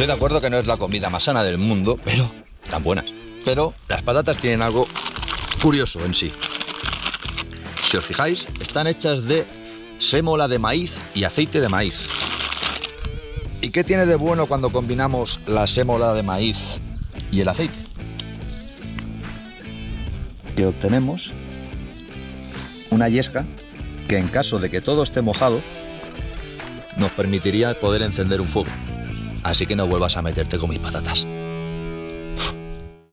Estoy de acuerdo que no es la comida más sana del mundo, pero están buenas. Pero las patatas tienen algo curioso en sí. Si os fijáis, están hechas de sémola de maíz y aceite de maíz. ¿Y qué tiene de bueno cuando combinamos la sémola de maíz y el aceite? Que obtenemos una yesca que en caso de que todo esté mojado nos permitiría poder encender un fuego. Así que no vuelvas a meterte con mis patatas.